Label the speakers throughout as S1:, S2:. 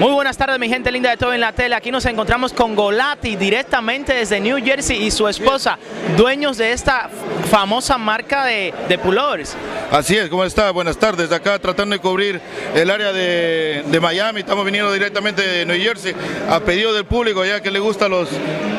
S1: Muy buenas tardes mi gente linda de todo en la tele. Aquí nos encontramos con Golati directamente desde New Jersey y su esposa, dueños de esta famosa marca de, de pullovers.
S2: Así es, ¿cómo está? Buenas tardes. Acá tratando de cubrir el área de, de Miami. Estamos viniendo directamente de New Jersey a pedido del público, ya que le gustan los,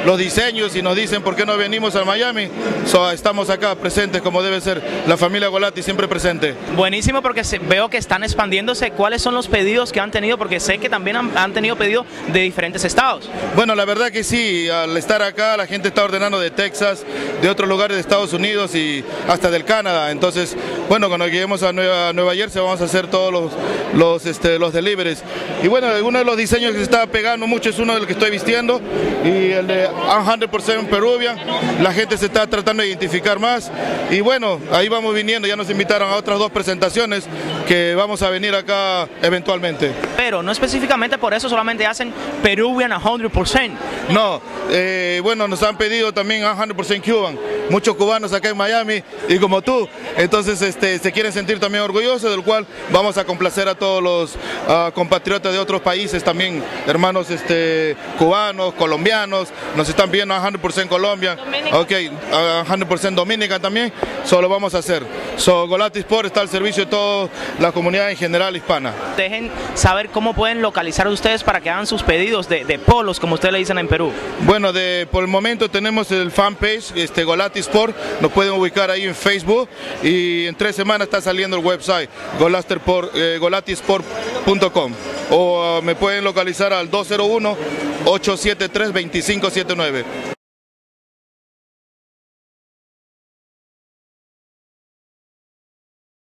S2: los diseños y nos dicen por qué no venimos a Miami. So, estamos acá presentes como debe ser. La familia Golati siempre presente.
S1: Buenísimo porque veo que están expandiéndose. ¿Cuáles son los pedidos que han tenido? Porque sé que también han, han tenido pedidos de diferentes estados.
S2: Bueno, la verdad que sí, al estar acá la gente está ordenando de Texas, de otros lugares de Estados Unidos y hasta del Canadá. Entonces, bueno, cuando lleguemos a Nueva, Nueva Jersey vamos a hacer todos los, los, este, los deliveries. Y bueno, uno de los diseños que se está pegando mucho es uno del que estoy vistiendo y el de 100% Peruvian. La gente se está tratando de identificar más. Y bueno, ahí vamos viniendo, ya nos invitaron a otras dos presentaciones que vamos a venir acá eventualmente.
S1: Pero no específicamente por eso solamente hacen Peruvian 100%.
S2: No, eh, bueno, nos han pedido también 100% Cuban, muchos cubanos acá en Miami y como tú, entonces este, se quieren sentir también orgullosos, del cual vamos a complacer a todos los ah, compatriotas de otros países también, hermanos este, cubanos, colombianos, nos están pidiendo 100% Colombia,
S1: Dominica.
S2: ok, ah, 100% Dominica también, solo vamos a hacer. So, Golati Sport está al servicio de toda la comunidad en general hispana.
S1: Dejen saber cómo pueden localizar ustedes para que hagan sus pedidos de, de polos, como ustedes le dicen en Perú.
S2: Bueno, de, por el momento tenemos el fanpage, este, Golati Sport, nos pueden ubicar ahí en Facebook y en tres semanas está saliendo el website eh, golatisport.com o ah, me pueden localizar al 201-873-2579.